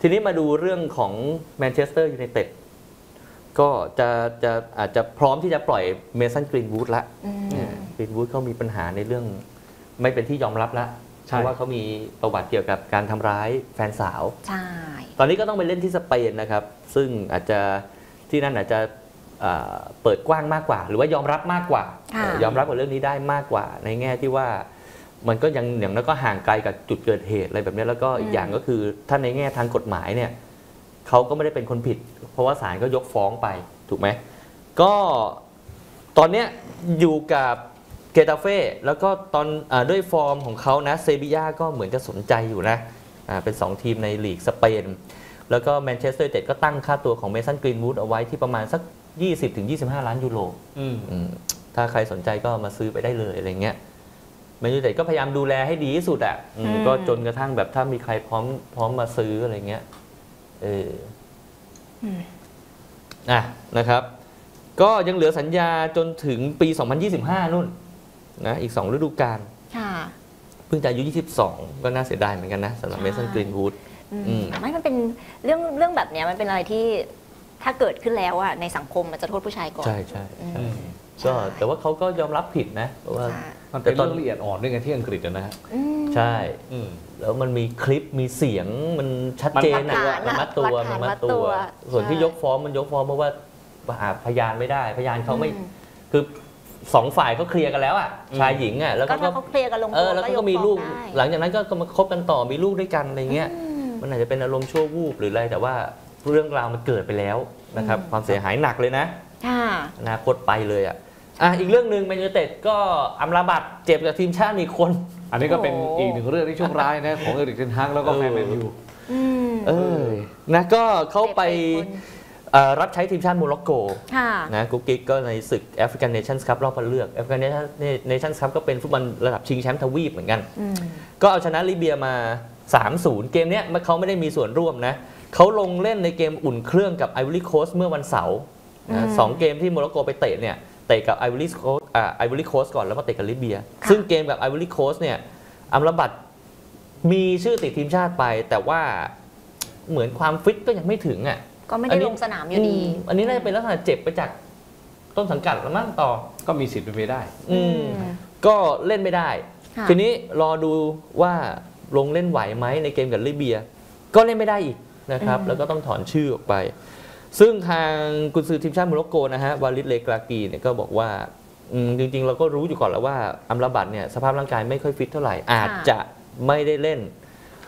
ทีนี้มาดูเรื่องของแมนเชสเตอร์ยูไนเต็ดก็จะจะอาจจะพร้อมที่จะปล่อยเมสันกรีนวูดละอืมกรีนวูดเขามีปัญหาในเรื่องไม่เป็นที่ยอมรับละใช่เพราะว่าเขามีประวัติเกี่ยวกับการทำร้ายแฟนสาว ใช่ ตอนนี้ก็ต้องไปเล่นที่สเปนนะครับ ซึ่งอาจจะที่นั่นอาจจะเอ่อเปิดกว้างมากกว่า หรือว่ายอมรับมากกว่าค่ะเอ่อยอมรับกับเรื่องนี้ได้มากกว่า ในแง่ที่ว่า มันก็ยังอย่างนั้นก็ห่างไกลกับจุดเกิดเหตุอะไรแบบนี้แล้วก็อีกอย่างก็คือถ้าในแง่ทางกฎหมายเนี่ยเขาก็ไม่ได้เป็นคนผิด เพราะว่าศาลก็ยกฟ้องไปถูกไหมก็ตอนเนี้ยอยู่กับเกตาเฟ่แล้วก็ตอนอาด้วยฟอร์มของเขานะเซบีย่าก็เหมือนจะสนใจอยู่นะอ่าเป็น 2 ทีมในลีกสเปน แล้วก็แมนเชสเตอร์ยูไนเต็ดก็ตั้งค่าตัวของเมสันกรีนวูดเอาไว้ที่ประมาณสัก 20-25 ล้านยูโรอืมอืมถ้าใครสนใจก็มาซื้อไปได้เลยอะไรเงี้ย แมนยูไนเต็ดก็พยายามดูแลให้ดีที่สุดอะอืม ก็จนกระทั่งแบบถ้ามีใครพร้อมพร้อมมาซื้ออะไรเงี้ยเอออม อะนะครับ ก็ยังเหลือสัญญาจนถึงปี 2025 นู่นนะอีก 2 ฤดูกาลค่ะ เพิ่งจะอายุ 22 ก็น่าเสียดายเหมือนกันนะสำหรับใช่ เมสันกรีนวูด อืมอืม ไม่มันเป็นเรื่องเรื่องแบบเนี้ยมันเป็นอะไรที่ถ้าเกิดขึ้นแล้วอะในสังคมมันจะโทษผู้ชายก่อน ใช่ใช่อืมใช่ใช่ก็แต่ว่าเขาก็ยอมรับผิดนะเพราะว่า ใช่ มันเป็นแต่ตอนเรื่องละเอียดอ่อนด้วยไงที่อังกฤษอะนะฮะอืมใช่อืมแล้วมันมีคลิปมีเสียงมันชัดเจนมันมัดอะฐานมันมัดตัวหลักฐานมันมัดมัดตัตัววส่วนที่ใช่ยกฟ้องมันยกฟ้องเพราะว่าหาพยานไม่ได้ พยานเขาไม่อืมคือสองฝ่ายเขาเคลียร์กันแล้วอะอืมชายหญิงอะแล้วก็ก็ถ้าเขาเคลียร์กันลงเอตัวอแล้วก็เขายก็กมีฟ้องลูกได้หลังจากนั้นก็ก็มาคบกันต่อมีลูกด้วยกันอะไรเงี้ยอืมมันอาจจะเป็นอารมณ์ชั่ววูบหรืออะไรแต่ว่าเรื่องราวมันเกิดไปแล้วนะครับอืมความเสียหายหนักเลยนะค่ะอนาคตไปเลยอะ อะอีกเรื่องหนึ่งแมนยูไนเต็ดก็อัมราบัตเจ็บจากทีมชาติมีคน อันนี้ก็เป็นโอ้โห อีกหนึ่งเรื่องที่โชคร้ายนะของเอริกเทนฮากแล้วก็แฟนแมนยูอืมเออนะก็เข้าไปเจ็บคนเอ่อรับใช้ทีมชาติโมร็อกโก ค่ะนะกุ๊กกิ๊กก็ในศึกแอฟริกันเนชั่นส์คัพรอบคัดเลือกแอฟริกันเนชั่นส์คัพก็เป็นฟุตบอลระดับชิงแชมป์ทวีปเหมือนกัน อืมก็เอาชนะลิเบียมา 3-0 เกมเนี้ยเขาไม่ได้มีส่วนร่วมนะเขาลงเล่นในเกมอุ่นเครื่องกับไอวอรี่โคสต์เมื่อวันเสาร์นะสองเกมที่โมร็อกโกไปเตะเนี่ย เตะกับไอวอรี่โคสต์อ่าไอวอรี่โคสต์ก่อนแล้วมาเตะกับลิเบีย ซึ่งเกมกับไอวอรี่โคสต์เนี่ยอัมราบัตมีชื่อติดทีมชาติไป แต่ว่าเหมือนความฟิตก็ยังไม่ถึงอะก็ไม่อัได้นนี้ลงสนามอยู่ดีมอันนี้น่าจะเป็นลักษณะเจ็บไปจากต้นสังกัดแล้วมั้งต่อ ก็มีสิทธิ์เป็นไปได้ อืมก็เล่นไม่ได้ค่ะทีนี้รอดูว่าลงเล่นไหวไหมในเกมกับลิเบีย ก็เล่นไม่ได้อีกนะครับอืมแล้วก็ต้องถอนชื่อออกไป ซึ่งทางกุนซือทีมชาติโมร็อกโกนะฮะวาลิดเลกรากีเนี่ยก็บอกว่าอืมจริงๆ เราก็รู้อยู่ก่อนแล้วว่าอัมราบัตเนี่ยสภาพร่างกายไม่ค่อยฟิตเท่าไหร่ อาจจะไม่ได้เล่น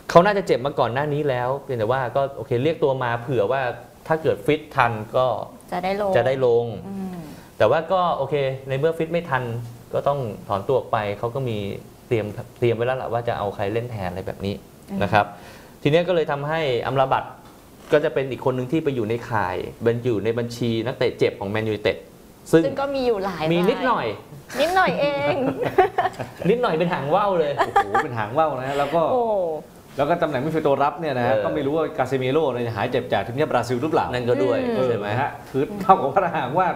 เขาน่าจะเจ็บมาก่อนหน้านี้แล้วเพียงแต่ว่าก็โอเคเรียกตัวมาเผื่อว่าถ้าเกิดฟิตทันก็จะได้ลงจะได้ลงอืมแต่ว่าก็โอเคในเมื่อฟิตไม่ทันก็ต้องถอนตัวออกไปเขาก็มีเตรียมเตรียมไว้แล้วแหละว่าจะเอาใครเล่นแทนอะไรแบบนี้อืมนะครับ ทีเนี้ยก็เลยทำให้อัมราบัต ก็จะเป็นอีกคนหนึ่งที่ไปอยู่ในข่ายเป็นอยู่ในบัญชีนักเตะเจ็บของแมนยูไนเต็ดซึ่งซึ่งก็มีอยู่หลายมีรายนิดหน่อย นิดหน่อยเอง นิดหน่อยเป็นหางว่าวเลย โอ้โห เป็นหางว่าวนะฮะแล้วก็โอ้ แล้วก็ตำแหน่งมิดฟิลด์ตัวรับเนี่ยนะฮะเออ ก็ไม่รู้ว่าคาเซมิโร่เนี่ยจะหายเจ็บจากทีมชาติบราซิลหรือเปล่านั่นก็ด้วยอืมเออใช่ไหมนะฮะ คือเท่ากับว่าถ้าหากว่า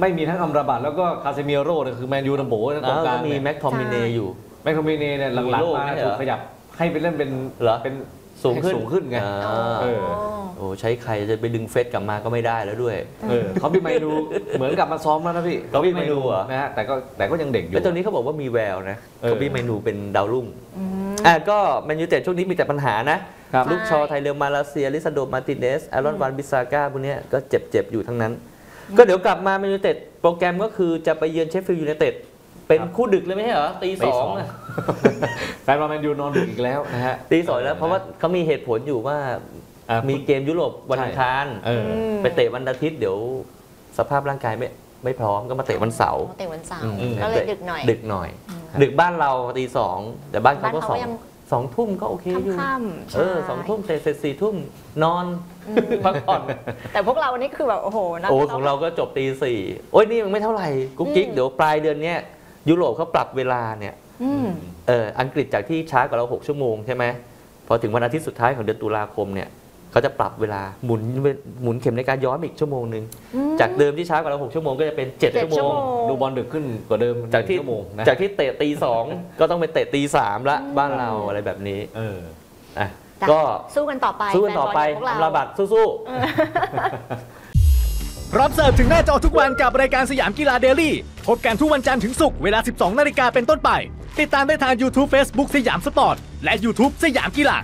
ไม่มีทั้งอัมราบัตแล้วก็คาเซมิโร่เนี่ยคือแมนยูนัมโบนะตรงแล้วกก็ลางมีเนี่ยแม็กทอมมิเนอยู่ แมคโทมิเน่เนี่ยหลังมีโล่ๆมาไม่ใช่เหรถูอกขยับให้ไปเล่นเป็นเหรอ เป็นสูงขึ้นสูงขึ้นไง อ่า เออโอ้ ใช้ใครจะไปดึงเฟสกลับมาก็ไม่ได้แล้วด้วย เออเขาพี่ไมนูเหมือนกลับมาซ้อมแล้วนะพี่เขาพี่ไมนูเหรอ นะฮะแต่ก็แต่ก็ยังเด็กอยู่ แล้วตอนนี้เขาบอกว่ามีแววนะเออเขาพี่เมนูเป็นดาวรุ่งอืม อะก็แมนยูเต็ดช่วงนี้มีแต่ปัญหานะ ครับ ลูกชอ ไทยเรลมาเลเซีย ลิซาโด มาร์ติเนสอารอนวานบิซาก้าพวกเนี้ยก็เจ็บๆ อยู่ทั้งนั้น ก็เดี๋ยวกลับมาแมนยูเต็ดโปรแกรมก็คือจะไปเยือนเชฟฟิลด์ยูไนเต็ดเป็นครับคู่ดึกเลยไม่ใช่เหรอตีตีสสอองงอะ แฟนบอลแมนยูนอนดึกอีกแล้วนะฮะตีสองแล้วเพราะว่าเขามีเหตุผลอยู่ว่าอะ มีเกมยุโรปวันอังคารเออไปเตะวันอาทิตย์เดี๋ยวสภาพร่างกายไม่ไม่พร้อมก็มาเตะวันเสาร์เตะวันเสาร์อืมก็เลยดึกหน่อย ดึกหน่อยอืมดึกบ้านเราตีสองแต่บ้านเขาบ้านก็เขาสองยังสองทุ่มก็โอเคอยู่ค่ำๆเออใช่สองทุ่มเตะเสร็จสี่ทุ่มนอนอืมพักผ่อน แต่พวกเรานี่คือแบบโอ้โหนักโอ้ของเราก็จบตีสี่โอ้ยนี่มันไม่เท่าไหร่กุ๊กกิ๊กอืมเดี๋ยวปลายเดือนเนี้ยยุโรปเขาปรับเวลาเนี่ยอืมเอออังกฤษจากที่ช้ากว่าเรา6ชั่วโมงใช่ไหมพอถึงวันอาทิตย์สุดท้ายของเดือนตุลาคมเนี่ย เขาจะปรับเวลาหมุนหมุนเข็มในการย้อนอีกชั่วโมงหนึ่งอืมจากเดิมที่ช้ากว่าเรา6ชั่วโมงก็จะเป็น7เจ็ดชั่วโมชั่วงโมง ดูบอลดึกขึ้นกว่าเดิมจากที่หนึ่งชั่วโมงนะจากที่เตะตีสองก็ต้องไปเตะตีสามละอืมบ้านเราอะไรแบบนี้ เอออะจ้ะก็สู้กันต่อไปสู้กันต่อไปแฟนบอลอย่างพวกอัเรามราบัตสู้ๆพร้อมเสิร์ฟถึงหน้าจอทุกวันกับรายการสยามกีฬาเดลี่พบกันทุกวันจันทร์ถึงศุกร์เวลา 12 นาฬิกาเป็นต้นไป ติดตามได้ทาง YouTube Facebook สยามสปอร์ตและ YouTube สยามกีฬา